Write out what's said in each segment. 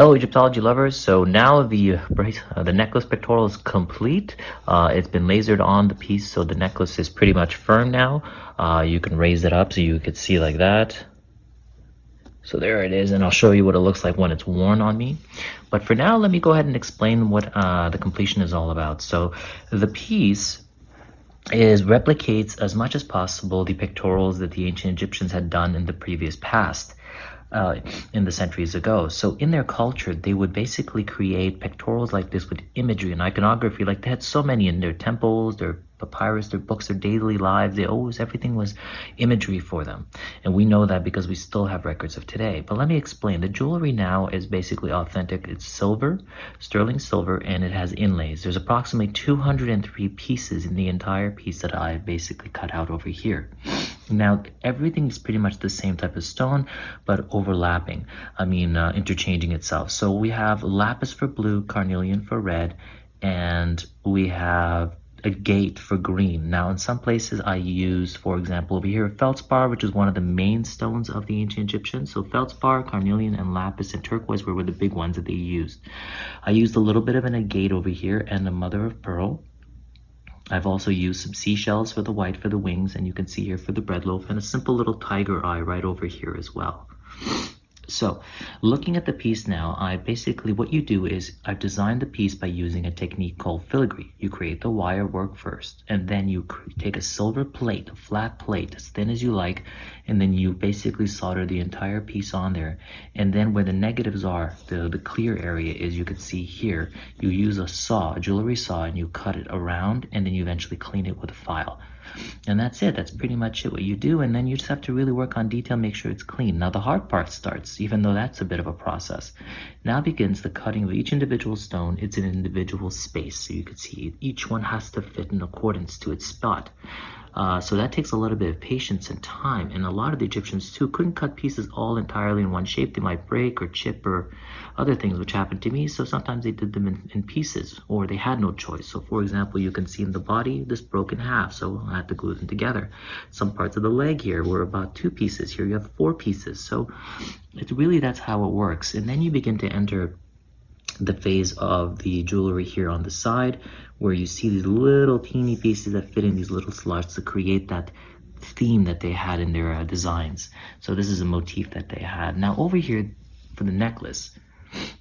Hello Egyptology lovers, so now the uh, the necklace pectoral is complete. Uh, it's been lasered on the piece so the necklace is pretty much firm now. Uh, you can raise it up so you could see like that. So there it is and I'll show you what it looks like when it's worn on me. But for now let me go ahead and explain what uh, the completion is all about. So the piece is replicates as much as possible the pectorals that the ancient Egyptians had done in the previous past uh, in the centuries ago. So in their culture, they would basically create pectorals like this with imagery and iconography. Like they had so many in their temples, their papyrus, their books, their daily lives. They always, everything was imagery for them. And we know that because we still have records of today. But let me explain. The jewelry now is basically authentic. It's silver, sterling silver, and it has inlays. There's approximately 203 pieces in the entire piece that I basically cut out over here. Now, everything is pretty much the same type of stone, but overlapping. I mean, uh, interchanging itself. So we have lapis for blue, carnelian for red, and we have agate for green. Now, in some places I use, for example, over here, feldspar, which is one of the main stones of the ancient Egyptians. So feldspar, carnelian, and lapis and turquoise were, were the big ones that they used. I used a little bit of an agate over here and a mother of pearl. I've also used some seashells for the white for the wings, and you can see here for the bread loaf, and a simple little tiger eye right over here as well. So looking at the piece now, I basically, what you do is I've designed the piece by using a technique called filigree. You create the wire work first, and then you take a silver plate, a flat plate, as thin as you like, and then you basically solder the entire piece on there. And then where the negatives are, the, the clear area is, you can see here, you use a saw, a jewelry saw, and you cut it around, and then you eventually clean it with a file. And that's it. That's pretty much it what you do. And then you just have to really work on detail, make sure it's clean. Now the hard part starts, even though that's a bit of a process. Now begins the cutting of each individual stone. It's an individual space. So you can see each one has to fit in accordance to its spot. Uh, so that takes a little bit of patience and time. And a lot of the Egyptians too couldn't cut pieces all entirely in one shape. They might break or chip or other things which happened to me. So sometimes they did them in, in pieces or they had no choice. So for example, you can see in the body, this broken half. So I had to glue them together. Some parts of the leg here were about two pieces. Here you have four pieces. So it's really, that's how it works. And then you begin to enter the phase of the jewelry here on the side where you see these little teeny pieces that fit in these little slots to create that theme that they had in their uh, designs. So this is a motif that they had. Now over here for the necklace,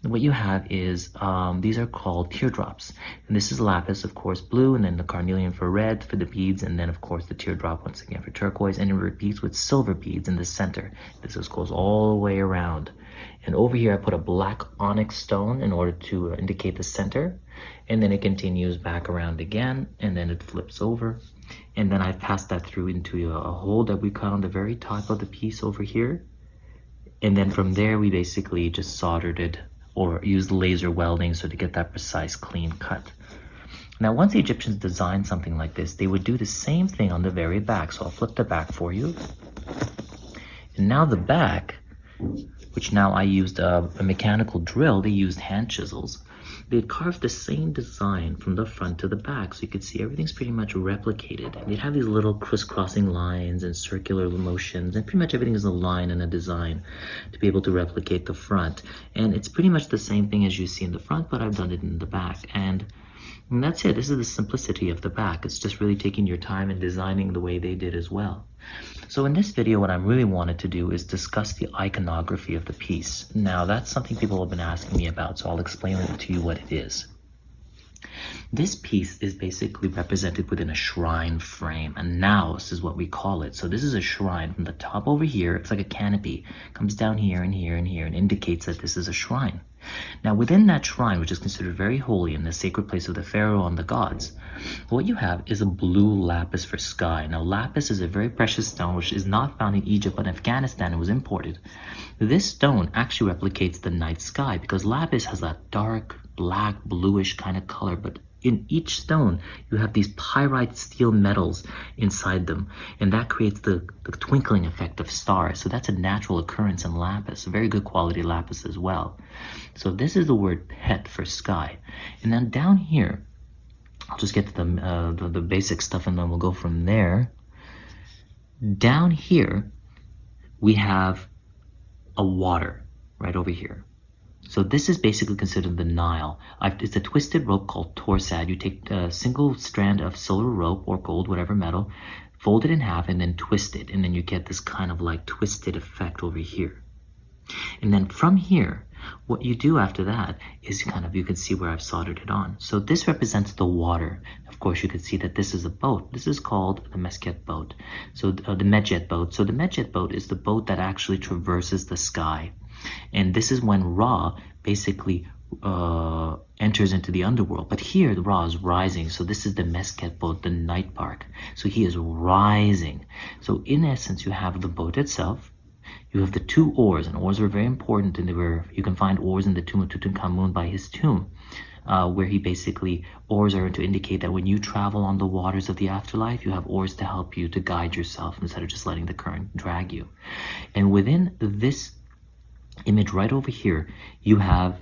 what you have is um, these are called teardrops and this is lapis of course blue and then the carnelian for red for the beads and then of course the teardrop once again for turquoise and it repeats with silver beads in the center this just goes all the way around and over here I put a black onyx stone in order to indicate the center and then it continues back around again and then it flips over and then I pass that through into a hole that we cut on the very top of the piece over here and then from there, we basically just soldered it or used laser welding so to get that precise clean cut. Now, once the Egyptians designed something like this, they would do the same thing on the very back. So I'll flip the back for you. And now the back, which now I used a, a mechanical drill, they used hand chisels. They carved the same design from the front to the back so you could see everything's pretty much replicated. They'd have these little crisscrossing lines and circular motions and pretty much everything is a line and a design to be able to replicate the front. And it's pretty much the same thing as you see in the front but I've done it in the back. And and that's it. This is the simplicity of the back. It's just really taking your time and designing the way they did as well. So in this video, what I really wanted to do is discuss the iconography of the piece. Now, that's something people have been asking me about, so I'll explain to you what it is. This piece is basically represented within a shrine frame. A naos is what we call it. So this is a shrine from the top over here. It's like a canopy. Comes down here and here and here and indicates that this is a shrine. Now within that shrine, which is considered very holy and the sacred place of the pharaoh and the gods, what you have is a blue lapis for sky. Now lapis is a very precious stone which is not found in Egypt but in Afghanistan. It was imported. This stone actually replicates the night sky because lapis has that dark black bluish kind of color but in each stone you have these pyrite steel metals inside them and that creates the, the, twinkling effect of stars. So that's a natural occurrence in lapis very good quality lapis as well. So this is the word pet for sky. And then down here I'll just get to the, uh, the, the basic stuff and then we'll go from there. Down here we have a water right over here So this is basically considered the Nile. It's a twisted rope called torsade. You take a single strand of silver rope or gold, whatever metal, fold it in half and then twist it. And then you get this kind of like twisted effect over here. And then from here, what you do after that is kind of, you can see where I've soldered it on. So this represents the water. Of course, you can see that this is a boat. This is called the Mesket boat. So uh, the Medjet boat. So the Medjet boat is the boat that actually traverses the sky. And this is when Ra basically uh, enters into the underworld. But here, Ra is rising. So this is the Mesket boat, the night bark. So he is rising. So in essence, you have the boat itself. You have the two oars, and oars are very important, and were you can find oars in the tomb of Tutankhamun by his tomb, uh, where he basically oars are to indicate that when you travel on the waters of the afterlife, you have oars to help you to guide yourself instead of just letting the current drag you. And within this image right over here, you have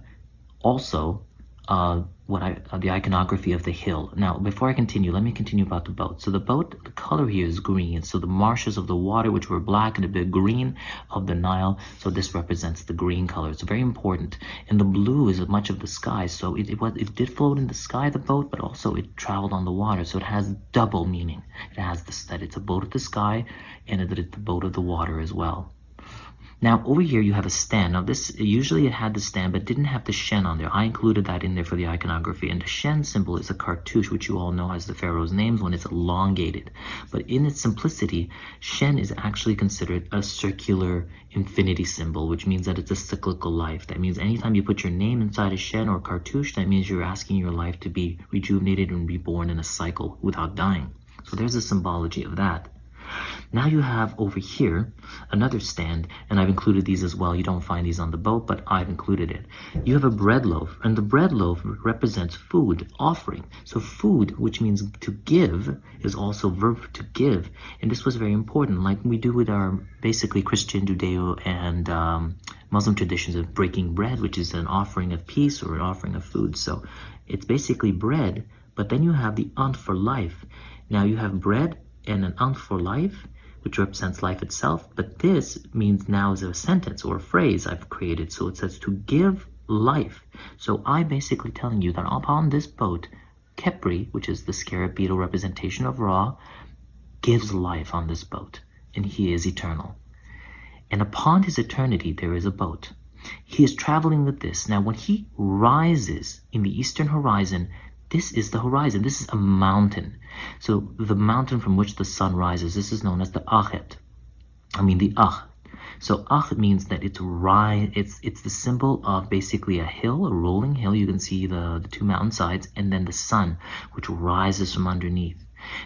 also uh, what I uh, the iconography of the hill. Now, before I continue, let me continue about the boat. So the boat, the color here is green. So the marshes of the water, which were black, and a bit green of the Nile. So this represents the green color. It's very important. And the blue is much of the sky. So it it, was, it did float in the sky, the boat, but also it traveled on the water. So it has double meaning. It has this that it's a boat of the sky, and that it's the boat of the water as well. Now over here you have a stand. Now this usually it had the stand but didn't have the shen on there. I included that in there for the iconography. And the shen symbol is a cartouche which you all know has the pharaoh's names when it's elongated. But in its simplicity, shen is actually considered a circular infinity symbol which means that it's a cyclical life. That means anytime you put your name inside a shen or cartouche that means you're asking your life to be rejuvenated and reborn in a cycle without dying. So there's a symbology of that. Now you have over here another stand, and I've included these as well. You don't find these on the boat, but I've included it. You have a bread loaf, and the bread loaf represents food, offering. So food, which means to give, is also verb to give. And this was very important, like we do with our basically Christian, Judeo, and um, Muslim traditions of breaking bread, which is an offering of peace or an offering of food. So it's basically bread, but then you have the ankh for life. Now you have bread and an ankh for life, which represents life itself. But this means now is a sentence or a phrase I've created. So it says to give life. So I'm basically telling you that upon this boat, Khepri, which is the scarab beetle representation of Ra, gives life on this boat, and he is eternal. And upon his eternity, there is a boat. He is traveling with this. Now, when he rises in the eastern horizon, this is the horizon. This is a mountain. So the mountain from which the sun rises, this is known as the Achet. I mean the Ach. So Ach means that it's rise. It's it's the symbol of basically a hill, a rolling hill. You can see the the two mountain sides, and then the sun, which rises from underneath.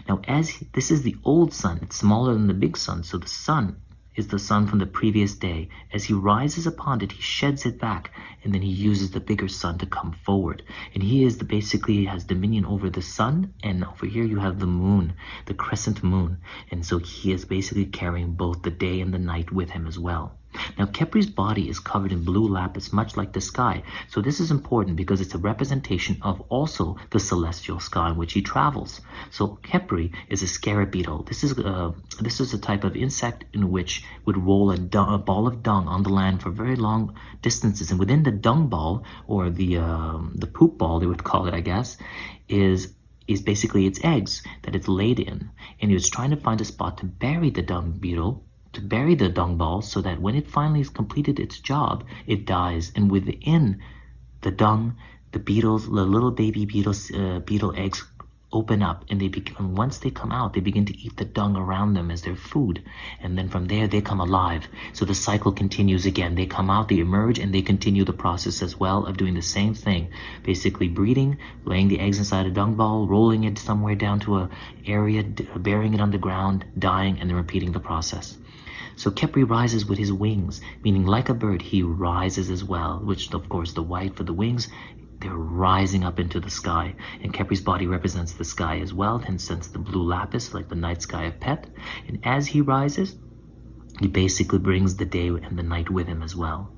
Now, as this is the old sun, it's smaller than the big sun. So the sun is the sun from the previous day. As he rises upon it, he sheds it back, and then he uses the bigger sun to come forward. And he is the basically has dominion over the sun, and over here you have the moon, the crescent moon. And so he is basically carrying both the day and the night with him as well. Now, Khepri's body is covered in blue lapis, much like the sky. So this is important because it's a representation of also the celestial sky in which he travels. So Khepri is a scarab beetle. This is uh, this is a type of insect in which would roll a, dung, a, ball of dung on the land for very long distances, and within the dung ball or the um, the poop ball, they would call it, I guess, is is basically its eggs that it's laid in, and he was trying to find a spot to bury the dung beetle to bury the dung ball so that when it finally has completed its job, it dies. And within the dung, the beetles, the little baby beetles, uh, beetle eggs open up and they begin once they come out they begin to eat the dung around them as their food. And then from there they come alive. So the cycle continues again. They come out they emerge and they continue the process as well of doing the same thing. Basically breeding laying the eggs inside a dung ball rolling it somewhere down to a area burying it on the ground dying and then repeating the process so Khepri rises with his wings, meaning like a bird, he rises as well, which of course the white for the wings, they're rising up into the sky. And Khepri's body represents the sky as well, hence sense the blue lapis, like the night sky of Pet. And as he rises, he basically brings the day and the night with him as well.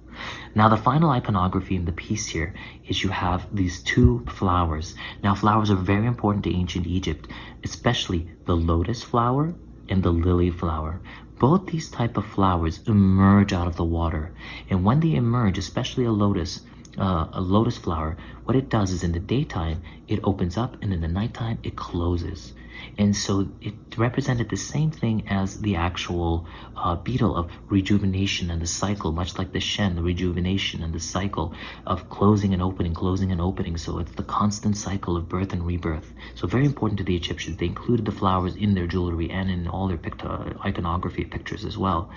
Now the final iconography in the piece here is you have these two flowers. Now flowers are very important to ancient Egypt, especially the lotus flower and the lily flower. Both these type of flowers emerge out of the water. And when they emerge, especially a lotus, uh, a lotus flower, what it does is in the daytime, it opens up and in the nighttime, it closes. And so it represented the same thing as the actual uh, beetle of rejuvenation and the cycle, much like the Shen, the rejuvenation and the cycle of closing and opening, closing and opening. So it's the constant cycle of birth and rebirth. So very important to the Egyptians. They included the flowers in their jewelry and in all their picto- iconography pictures as well.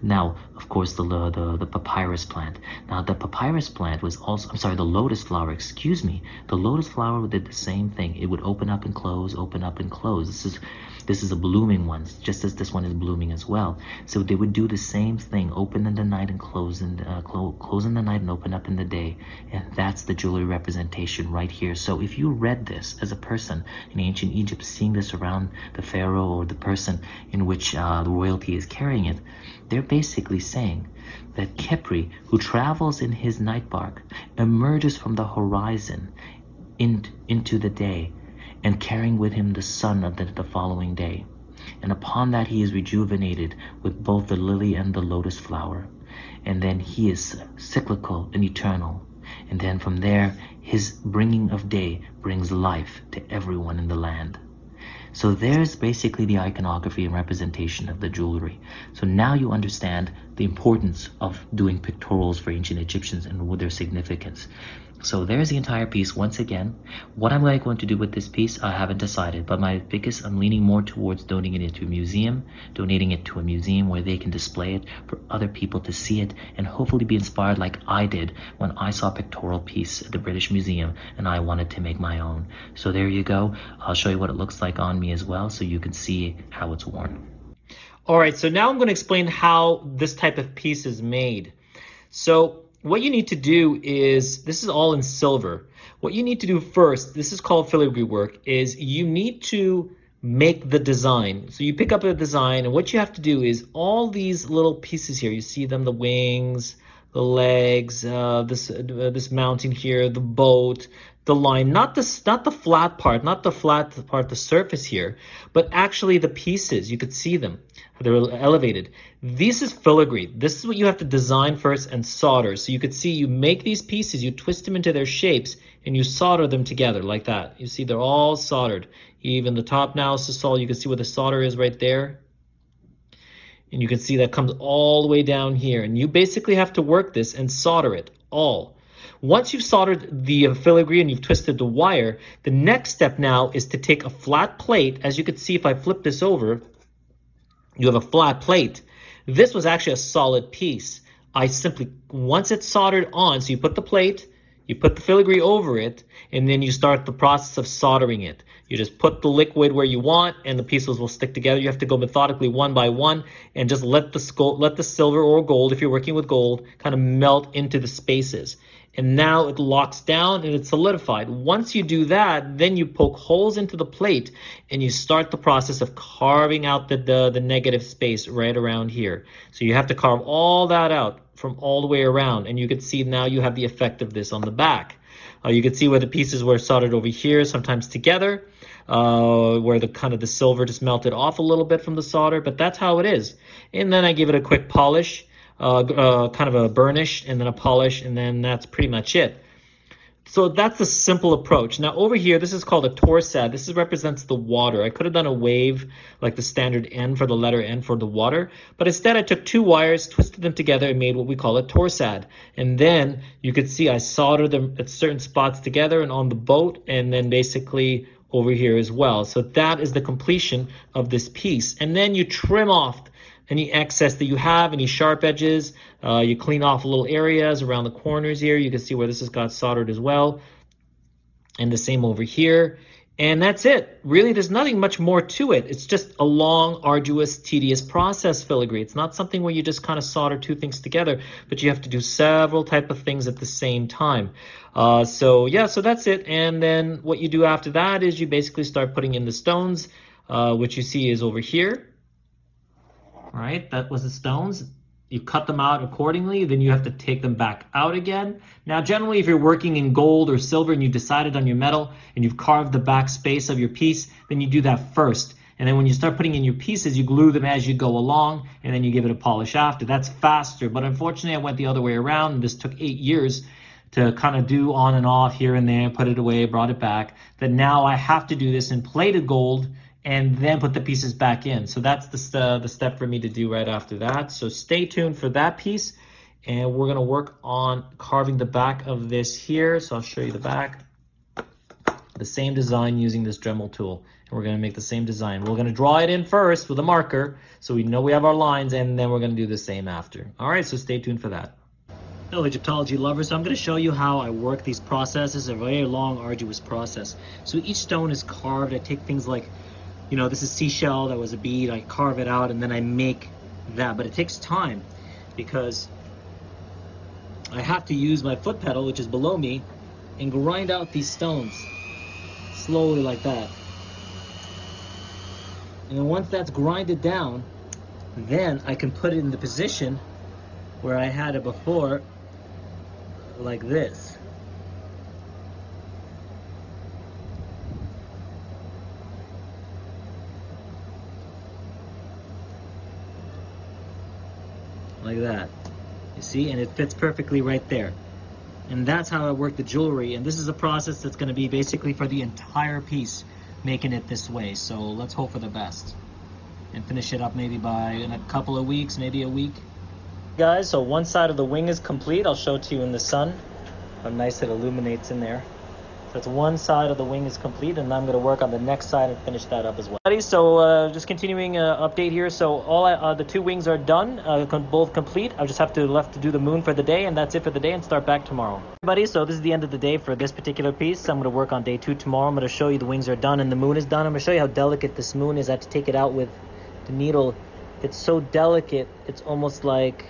Now, of course, the, the, the papyrus plant. Now, the papyrus plant was also, I'm sorry, the lotus flower, excuse me. The lotus flower did the same thing. It would open up and close, open up and close. This is this is a blooming one, just as this one is blooming as well. So they would do the same thing, open in the night and close in, uh, clo close in the night and open up in the day. And that's the jewelry representation right here. So if you read this as a person in ancient Egypt, seeing this around the pharaoh or the person in which uh, the royalty is carrying it, they're basically saying that Khepri, who travels in his night bark, emerges from the horizon in, into the day and carrying with him the sun of the, the following day. And upon that he is rejuvenated with both the lily and the lotus flower. And then he is cyclical and eternal. And then from there, his bringing of day brings life to everyone in the land. So there's basically the iconography and representation of the jewelry. So now you understand the importance of doing pectorals for ancient Egyptians and their significance. So there's the entire piece once again. What I'm like going to do with this piece, I haven't decided, but my biggest, I'm leaning more towards donating it to a museum, donating it to a museum where they can display it for other people to see it and hopefully be inspired like I did when I saw a pectoral piece at the British Museum and I wanted to make my own. So there you go. I'll show you what it looks like on me as well so you can see how it's worn. All right, so now I'm going to explain how this type of piece is made. So what you need to do is, this is all in silver. What you need to do first, this is called filigree work, is you need to make the design. So you pick up a design and what you have to do is all these little pieces here, you see them, the wings, the legs, uh, this uh, this mounting here, the boat, the line, not the not the flat part, not the flat part, the surface here, but actually the pieces. You could see them; they're elevated. This is filigree. This is what you have to design first and solder. So you could see you make these pieces, you twist them into their shapes, and you solder them together like that. You see they're all soldered. Even the top now is soldered. You can see where the solder is right there. And you can see that comes all the way down here. And you basically have to work this and solder it all. Once you've soldered the filigree and you've twisted the wire, the next step now is to take a flat plate. As you can see, if I flip this over, you have a flat plate. This was actually a solid piece. I simply, once it's soldered on, so you put the plate, you put the filigree over it, and then you start the process of soldering it. You just put the liquid where you want, and the pieces will stick together. You have to go methodically one by one, and just let the let the silver or gold, if you're working with gold, kind of melt into the spaces. And now it locks down and it's solidified. Once you do that, then you poke holes into the plate and you start the process of carving out the, the, the negative space right around here. So you have to carve all that out from all the way around. And you can see now you have the effect of this on the back. Uh, you can see where the pieces were soldered over here, sometimes together uh, where the kind of the silver just melted off a little bit from the solder, but that's how it is. And then I give it a quick polish, uh, uh, kind of a burnish, and then a polish, and then that's pretty much it. So that's the simple approach. Now over here, this is called a torsade. This is, represents the water. I could have done a wave like the standard N for the letter N for the water, but instead I took two wires, twisted them together, and made what we call a torsade. And then you could see I soldered them at certain spots together and on the boat, and then basically over here as well. So that is the completion of this piece. And then you trim off any excess that you have, any sharp edges. Uh, you clean off little areas around the corners here. You can see where this has got soldered as well. And the same over here. And that's it. Really, there's nothing much more to it. It's just a long, arduous, tedious process, filigree. It's not something where you just kind of solder two things together, but you have to do several type of things at the same time. Uh, so yeah, so that's it. And then what you do after that is you basically start putting in the stones, uh, which you see is over here. All right, that was the stones you cut them out accordingly, then you have to take them back out again. Now, generally, if you're working in gold or silver and you've decided on your metal and you've carved the back space of your piece, then you do that first. And then when you start putting in your pieces, you glue them as you go along, and then you give it a polish after. That's faster, but unfortunately, I went the other way around, this took eight years to kind of do on and off here and there, put it away, brought it back, that now I have to do this in plated gold and then put the pieces back in. So that's the, the step for me to do right after that. So stay tuned for that piece and we're gonna work on carving the back of this here. So I'll show you the back. The same design using this Dremel tool. And we're gonna make the same design. We're gonna draw it in first with a marker so we know we have our lines and then we're gonna do the same after. All right, so stay tuned for that. Hello Egyptology lovers, so I'm going to show you how I work these processes, a very long arduous process. So each stone is carved, I take things like, you know, this is seashell, that was a bead, I carve it out and then I make that, but it takes time because I have to use my foot pedal, which is below me, and grind out these stones slowly like that. And then once that's grinded down, then I can put it in the position where I had it before like this. Like that. You see? And it fits perfectly right there. And that's how I work the jewelry. And this is a process that's going to be basically for the entire piece, making it this way. So let's hope for the best. And finish it up maybe by in a couple of weeks, maybe a week guys. So one side of the wing is complete. I'll show it to you in the sun. How nice it illuminates in there. So that's one side of the wing is complete, and I'm going to work on the next side and finish that up as well. So uh, just continuing uh, update here. So all uh, the two wings are done, uh, both complete. I just have to left to do the moon for the day, and that's it for the day, and start back tomorrow. Everybody, so this is the end of the day for this particular piece. I'm going to work on day two tomorrow. I'm going to show you the wings are done and the moon is done. I'm going to show you how delicate this moon is. I had to take it out with the needle. It's so delicate. It's almost like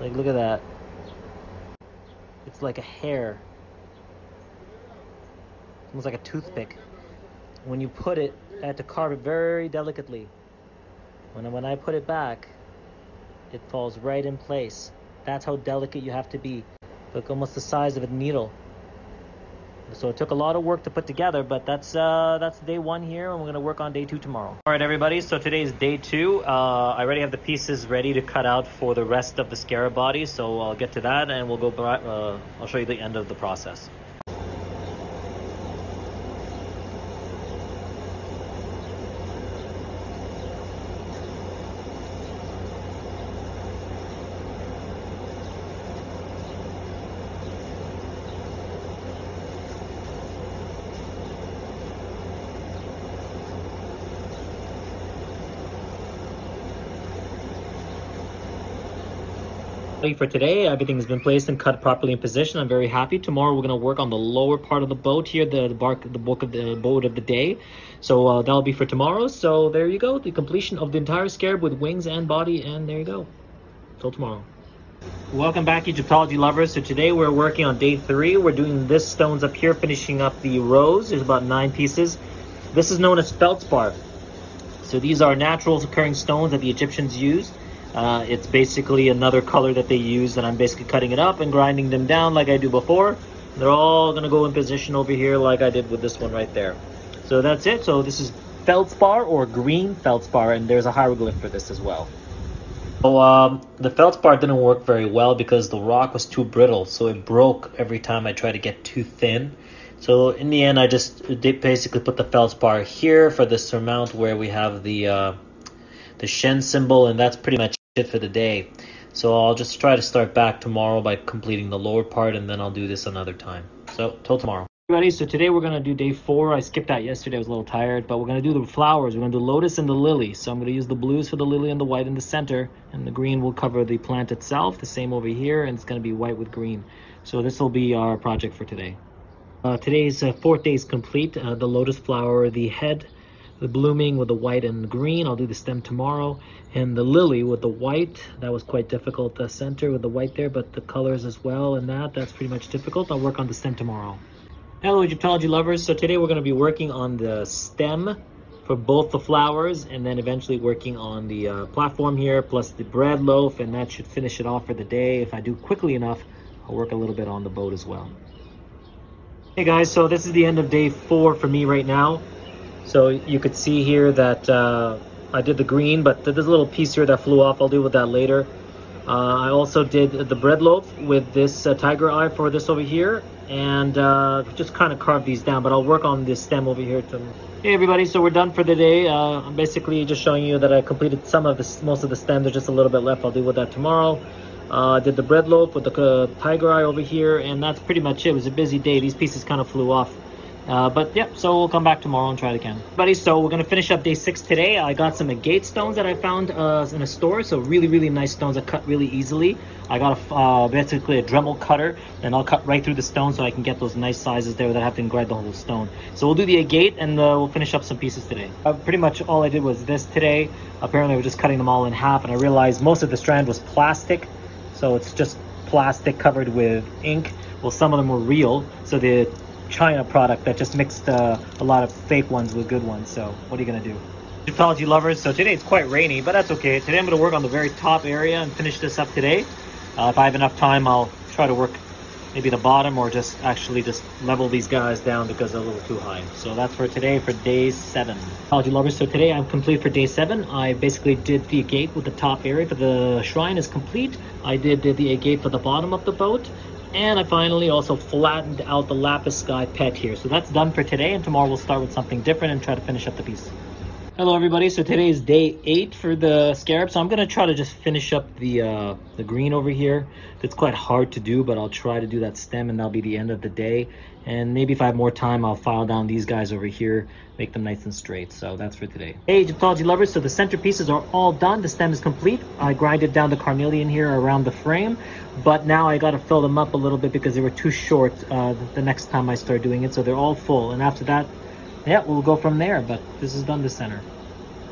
like, look at that. It's like a hair. Almost like a toothpick. When you put it, I had to carve it very delicately. When, when I put it back, it falls right in place. That's how delicate you have to be. Look, almost the size of a needle. So it took a lot of work to put together, but that's uh, that's day one here, and we're gonna work on day two tomorrow. All right, everybody. So today is day two. Uh, I already have the pieces ready to cut out for the rest of the scarab body, so I'll get to that, and we'll go. Uh, I'll show you the end of the process. For today. Everything has been placed and cut properly in position. I'm very happy. Tomorrow we're going to work on the lower part of the boat here, the, the bark, the book of the boat of the day. So uh, that'll be for tomorrow. So there you go, the completion of the entire scarab with wings and body, and there you go. Till tomorrow. Welcome back, Egyptology lovers. So today we're working on day three. We're doing this stones up here, finishing up the rows. There's about nine pieces. This is known as feldspar. So these are natural occurring stones that the Egyptians used. Uh, it's basically another color that they use and I'm basically cutting it up and grinding them down like I do before. They're all going to go in position over here like I did with this one right there. So that's it. So this is feldspar or green feldspar and there's a hieroglyph for this as well. So um, the feldspar didn't work very well because the rock was too brittle so it broke every time I tried to get too thin. So in the end I just basically put the feldspar here for the surmount where we have the uh, the Shen symbol and that's pretty much it for the day. So I'll just try to start back tomorrow by completing the lower part and then I'll do this another time. So till tomorrow. Everybody, so today we're going to do day four. I skipped that yesterday. I was a little tired, but we're to do the flowers. We're to do lotus and the lily. So I'm to use the blues for the lily and the white in the center, and the green will cover the plant itself. The same over here, and it's going to be white with green. So this will be our project for today. Uh, today's uh, fourth day is complete. Uh, the lotus flower, the head, the blooming with the white and green. I'll do the stem tomorrow. And the lily with the white, that was quite difficult. The center with the white there, but the colors as well and that, that's pretty much difficult. I'll work on the stem tomorrow. Hello Egyptology lovers. So today we're going to be working on the stem for both the flowers and then eventually working on the uh, platform here plus the bread loaf and that should finish it off for the day. If I do quickly enough, I'll work a little bit on the boat as well. Hey guys, so this is the end of day four for me right now. So you could see here that uh, I did the green, but there's a little piece here that flew off. I'll deal with that later. Uh, I also did the bread loaf with this uh, tiger eye for this over here and uh, just kind of carve these down but I'll work on this stem over here to Hey everybody, so we're done for the day. Uh, I'm basically just showing you that I completed some of the most of the stem. There's just a little bit left. I'll deal with that tomorrow. Uh, did the bread loaf with the uh, tiger eye over here, and that's pretty much it. It was a busy day. These pieces kind of flew off. Uh, but yeah, so we'll come back tomorrow and try it again. Buddy, so we're gonna finish up day six today. I got some agate stones that I found uh, in a store. So really, really nice stones that cut really easily. I got a, uh, basically a Dremel cutter, and I'll cut right through the stone so I can get those nice sizes there without having to grind the whole stone. So we'll do the agate and uh, we'll finish up some pieces today. Uh, pretty much all I did was this today. Apparently, I was just cutting them all in half, and I realized most of the strand was plastic, so it's just plastic covered with ink. Well, some of them were real, so the China product that just mixed uh, a lot of fake ones with good ones. So what are you gonna do? Egyptology lovers, so today it's quite rainy, but that's okay. Today I'm gonna work on the very top area and finish this up today. Uh, if I have enough time, I'll try to work maybe the bottom or just actually just level these guys down because they're a little too high. So that's for today for day seven. Apology lovers, so today I'm complete for day seven. I basically did the gate with the top area for the shrine is complete. I did, did the gate for the bottom of the boat and I finally also flattened out the lapis sky pet here. So that's done for today, and tomorrow we'll start with something different and try to finish up the piece. Hello everybody, so today is day 8 for the scarab, so I'm going to try to just finish up the uh, the green over here. It's quite hard to do, but I'll try to do that stem and that'll be the end of the day. And maybe if I have more time, I'll file down these guys over here, make them nice and straight. So that's for today. Hey Egyptology lovers, so the center pieces are all done. The stem is complete. I grinded down the carnelian here around the frame, but now I got to fill them up a little bit because they were too short uh, the next time I start doing it. So they're all full. And after that, yeah, we'll go from there, but this is done the center.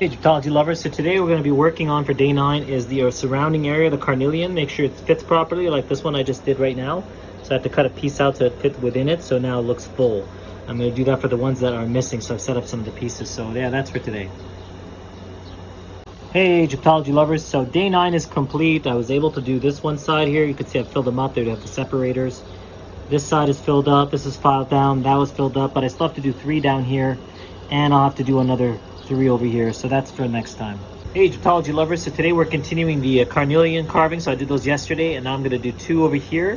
Hey, Egyptology lovers, so today we're going to be working on for day 9 is the uh, surrounding area, the carnelian, make sure it fits properly like this one I just did right now. So I have to cut a piece out so it fits within it so now it looks full. I'm going to do that for the ones that are missing so I've set up some of the pieces. So yeah, that's for today. Hey Egyptology lovers, so day 9 is complete. I was able to do this one side here. You can see I filled them up to have the separators. This side is filled up. This is filed down. That was filled up. But I still have to do three down here. And I'll have to do another three over here. So that's for next time. Hey Egyptology lovers, so today we're continuing the uh, carnelian carving. So I did those yesterday. And now I'm going to do two over here.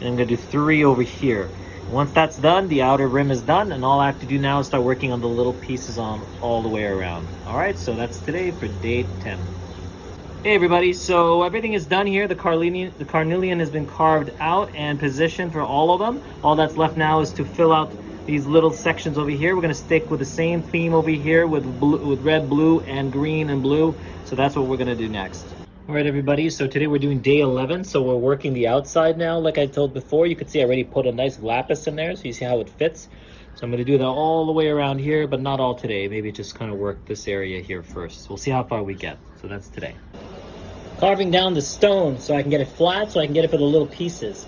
And I'm going to do three over here. Once that's done, the outer rim is done. And all I have to do now is start working on the little pieces on all the way around. Alright, so that's today for day 10. Hey everybody, so everything is done here. The carnelian, the carnelian has been carved out and positioned for all of them. All that's left now is to fill out these little sections over here. We're going to stick with the same theme over here with blue, with red, blue, and green and blue. So that's what we're going to do next. All right, everybody, so today we're doing day 11. So we're working the outside now. Like I told before, you can see I already put a nice lapis in there. So you see how it fits. So I'm going to do that all the way around here, but not all today. Maybe just kind of work this area here first. We'll see how far we get. So that's today carving down the stone so I can get it flat so I can get it for the little pieces.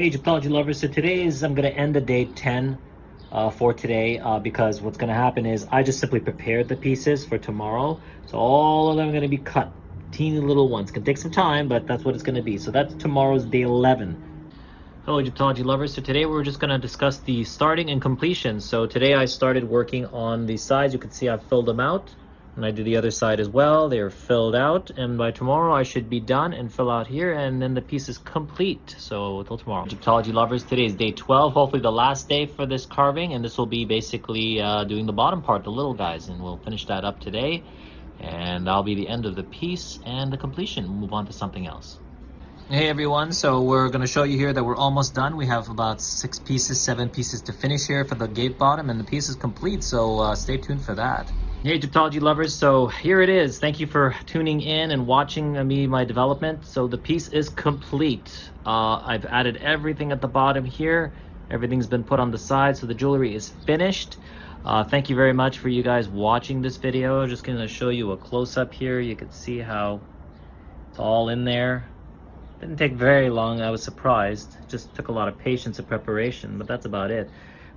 Hey Egyptology lovers, so today is, I'm going to end the day 10 uh, for today uh, because what's going to happen is I just simply prepared the pieces for tomorrow. So all of them are going to be cut teeny little ones. Can take some time, but that's what it's going to be. So that's tomorrow's day 11. Hello Egyptology lovers. So today we're just going to discuss the starting and completion. So today I started working on the sides. You can see I've filled them out. And I do the other side as well. They are filled out. And by tomorrow I should be done and fill out here. And then the piece is complete. So until tomorrow. Egyptology lovers, today is day 12. Hopefully the last day for this carving. And this will be basically uh, doing the bottom part, the little guys. And we'll finish that up today. And that'll be the end of the piece and the completion. We'll move on to something else. Hey everyone, so we're going to show you here that we're almost done. We have about six pieces, seven pieces to finish here for the gate bottom and the piece is complete, so uh, stay tuned for that. Hey Egyptology lovers, so here it is. Thank you for tuning in and watching me, my development. So the piece is complete. Uh, I've added everything at the bottom here. Everything's been put on the side, so the jewelry is finished. Uh, thank you very much for you guys watching this video. Just to show you a close-up here. You can see how it's all in there. Didn't take very long. I was surprised. Just took a lot of patience and preparation, but that's about it.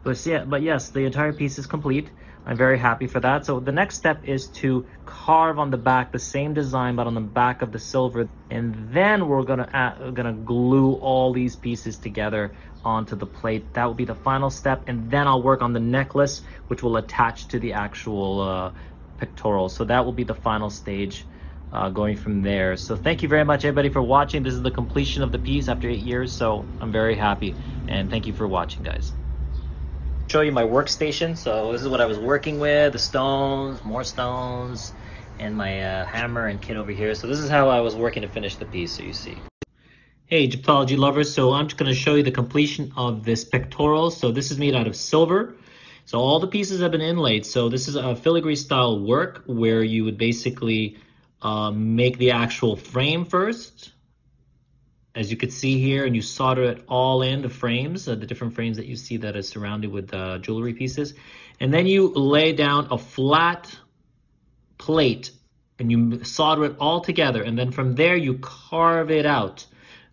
But yeah, but yes, the entire piece is complete. I'm very happy for that. So the next step is to carve on the back the same design, but on the back of the silver. And then we're gonna gonna glue all these pieces together onto the plate. That will be the final step. And then I'll work on the necklace, which will attach to the actual uh, pectoral. So that will be the final stage uh, going from there. So thank you very much everybody for watching. This is the completion of the piece after eight years. So I'm very happy and thank you for watching guys show you my workstation. So this is what I was working with, the stones, more stones, and my uh, hammer and kit over here. So this is how I was working to finish the piece, so you see. Hey Egyptology lovers, so I'm just going to show you the completion of this pectoral. So this is made out of silver. So all the pieces have been inlaid. So this is a filigree style work where you would basically uh, make the actual frame first as you could see here, and you solder it all in the frames, uh, the different frames that you see that is surrounded with uh, jewelry pieces. And then you lay down a flat plate and you solder it all together. And then from there, you carve it out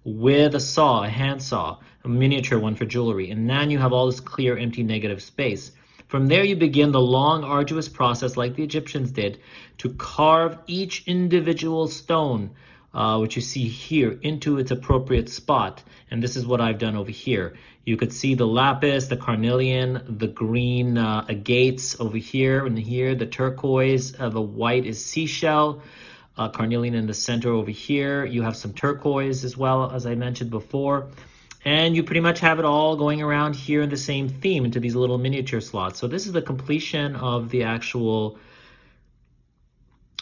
with a saw, a hand saw, a miniature one for jewelry. And then you have all this clear, empty, negative space. From there, you begin the long, arduous process, like the Egyptians did, to carve each individual stone uh, which you see here, into its appropriate spot. And this is what I've done over here. You could see the lapis, the carnelian, the green uh, agates over here and here, the turquoise, uh, the white is seashell, uh, carnelian in the center over here. You have some turquoise as well, as I mentioned before. And you pretty much have it all going around here in the same theme into these little miniature slots. So this is the completion of the actual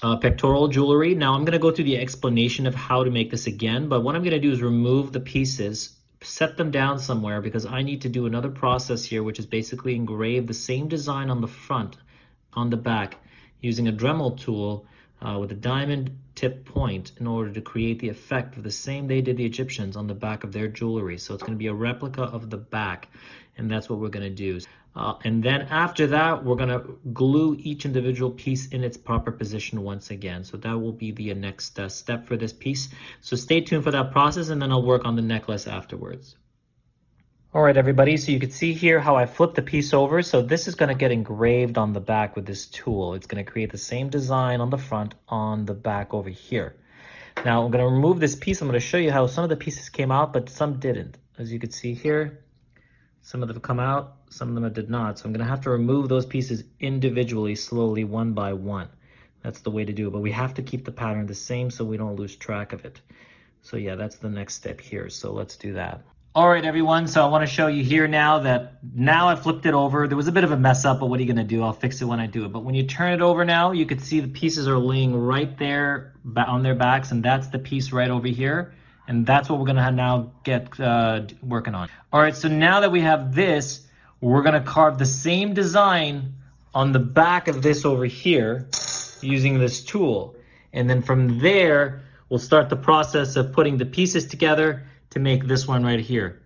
uh, pectoral jewelry. Now I'm going to go through the explanation of how to make this again, but what I'm going to do is remove the pieces, set them down somewhere because I need to do another process here, which is basically engrave the same design on the front, on the back, using a Dremel tool uh, with a diamond tip point in order to create the effect of the same they did the Egyptians on the back of their jewelry. So it's going to be a replica of the back, and that's what we're going to do. Uh, and then after that, we're going to glue each individual piece in its proper position once again. So that will be the next uh, step for this piece. So stay tuned for that process and then I'll work on the necklace afterwards. All right, everybody, so you can see here how I flipped the piece over. So this is going to get engraved on the back with this tool. It's going to create the same design on the front on the back over here. Now I'm going to remove this piece. I'm going to show you how some of the pieces came out, but some didn't. As you can see here, some of them come out, some of them did not. So I'm going to have to remove those pieces individually, slowly, one by one. That's the way to do it. But we have to keep the pattern the same so we don't lose track of it. So yeah, that's the next step here. So let's do that. All right, everyone. So I want to show you here now that now I flipped it over. There was a bit of a mess up, but what are you going to do? I'll fix it when I do it. But when you turn it over now, you can see the pieces are laying right there on their backs, and that's the piece right over here. And that's what we're going to now get uh, working on. All right, so now that we have this, we're going to carve the same design on the back of this over here using this tool. And then from there, we'll start the process of putting the pieces together to make this one right here.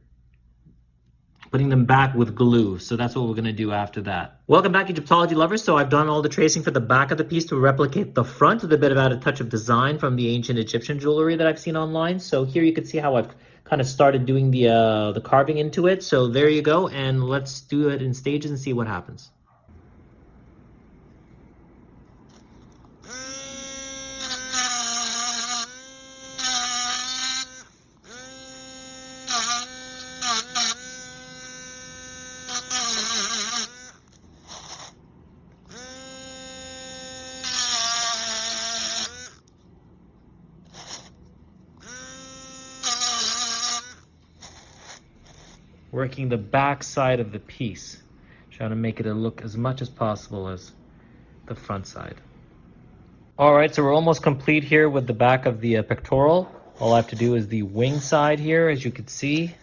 Putting them back with glue. So that's what we're going to do after that. Welcome back Egyptology lovers. So I've done all the tracing for the back of the piece to replicate the front with a bit of added touch of design from the ancient Egyptian jewelry that I've seen online. So here you can see how I've kind of started doing the uh, the carving into it. So there you go. And let's do it in stages and see what happens. The back side of the piece, trying to make it look as much as possible as the front side. All right, so we're almost complete here with the back of the uh, pectoral. All I have to do is the wing side here, as you can see,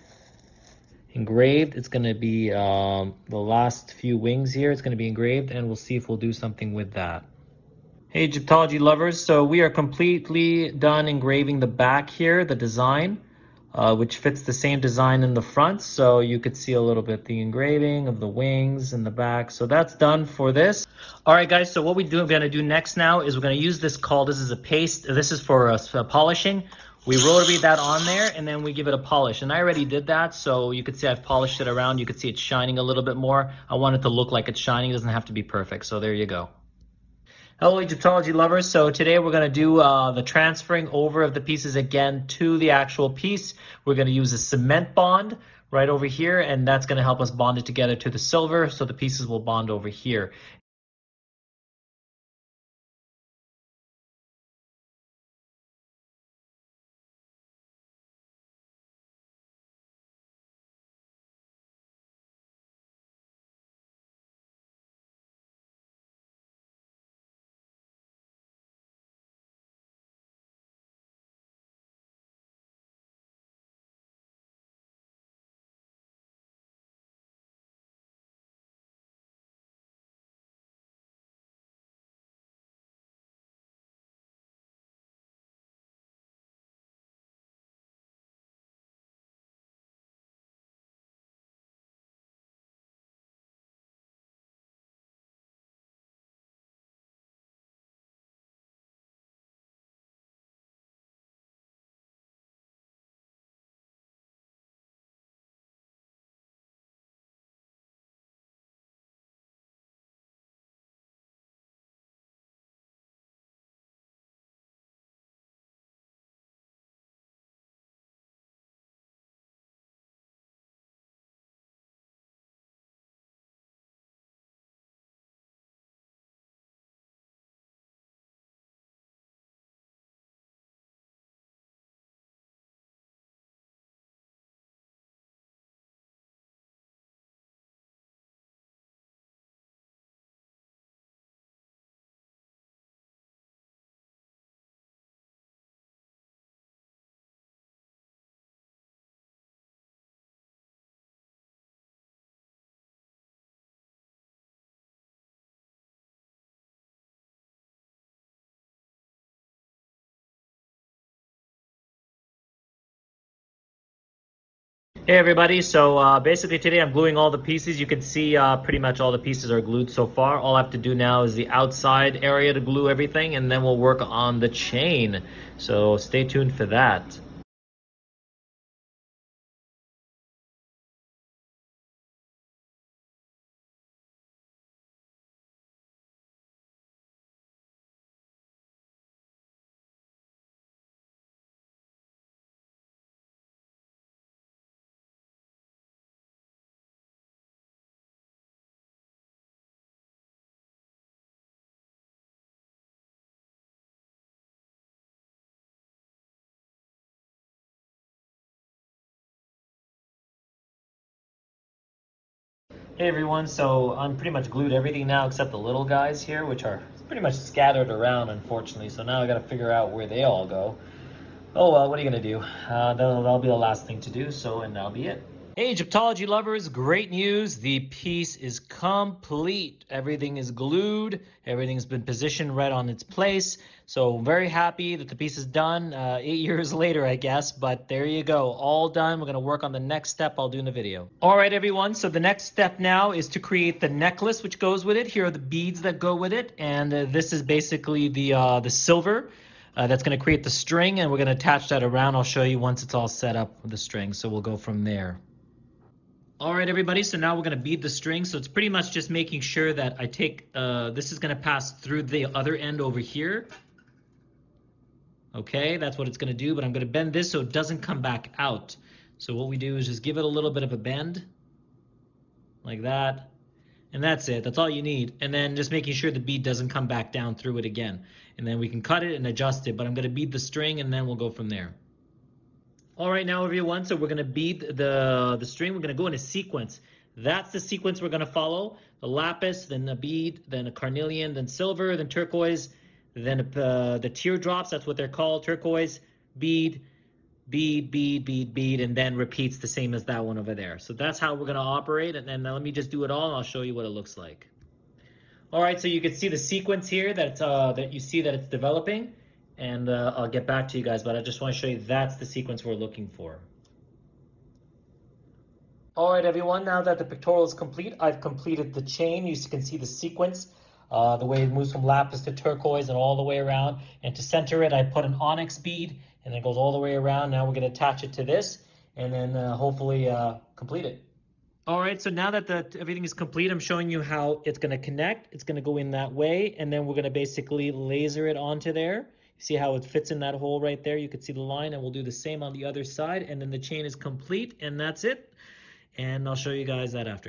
engraved. It's going to be um, the last few wings here. It's going to be engraved, and we'll see if we'll do something with that. Hey, Egyptology lovers, so we are completely done engraving the back here, the design uh, which fits the same design in the front. So you could see a little bit the engraving of the wings in the back. So that's done for this. All right, guys. So what we do, we're going to do next now is we're going to use this call. this is a paste. This is for uh, polishing. we rotary that on there and then we give it a polish. And I already did that, so you could see I've polished it around. You could see it's shining a little bit more. I want it to look like it's shining. It doesn't have to be perfect, so there you go. Hello Egyptology lovers. So today we're going to do uh, the transferring over of the pieces again to the actual piece. We're going to use a cement bond right over here and that's going to help us bond it together to the silver so the pieces will bond over here. Hey everybody, so uh, basically today I'm gluing all the pieces. You can see uh, pretty much all the pieces are glued so far. All I have to do now is the outside area to glue everything and then we'll work on the chain. So stay tuned for that. Hey everyone, so I'm pretty much glued everything now except the little guys here, which are pretty much scattered around unfortunately, so now I gotta figure out where they all go. Oh well, what are you gonna do? Uh, that'll, that'll be the last thing to do, so and that'll be it. Hey Egyptology lovers, great news. The piece is complete. Everything is glued. Everything's been positioned right on its place. So very happy that the piece is done uh, eight years later, I guess. But there you go, all done. We're going to work on the next step I'll do in the video. All right, everyone. So the next step now is to create the necklace which goes with it. Here are the beads that go with it. And uh, this is basically the, uh, the silver. Uh, that's going to create the string and we're going to attach that around. I'll show you once it's all set up with the string. So we'll go from there. All right, everybody, so now we're gonna bead the string. So it's pretty much just making sure that I take, uh, this is gonna pass through the other end over here. Okay, that's what it's gonna do, but I'm gonna bend this so it doesn't come back out. So what we do is just give it a little bit of a bend, like that. And that's it, that's all you need. And then just making sure the bead doesn't come back down through it again. And then we can cut it and adjust it, but I'm gonna bead the string and then we'll go from there. All right, now everyone, so we're gonna bead the, the string. We're gonna go in a sequence. That's the sequence we're gonna follow. The lapis, then the bead, then a carnelian, then silver, then turquoise, then uh, the teardrops, that's what they're called, turquoise, bead, bead, bead, bead, bead, and then repeats the same as that one over there. So that's how we're gonna operate, and then let me just do it all, and I'll show you what it looks like. All right, so you can see the sequence here that, uh, that you see that it's developing and uh, I'll get back to you guys, but I just want to show you that's the sequence we're looking for. All right, everyone, now that the pectoral is complete, I've completed the chain. You can see the sequence, uh, the way it moves from lapis to turquoise and all the way around. And to center it, I put an onyx bead and it goes all the way around. Now we're going to attach it to this and then uh, hopefully uh, complete it. All right, so now that the, everything is complete, I'm showing you how it's going to connect. It's going to go in that way, and then we're going to basically laser it onto there. See how it fits in that hole right there? You can see the line, and we'll do the same on the other side, and then the chain is complete, and that's it. And I'll show you guys that after.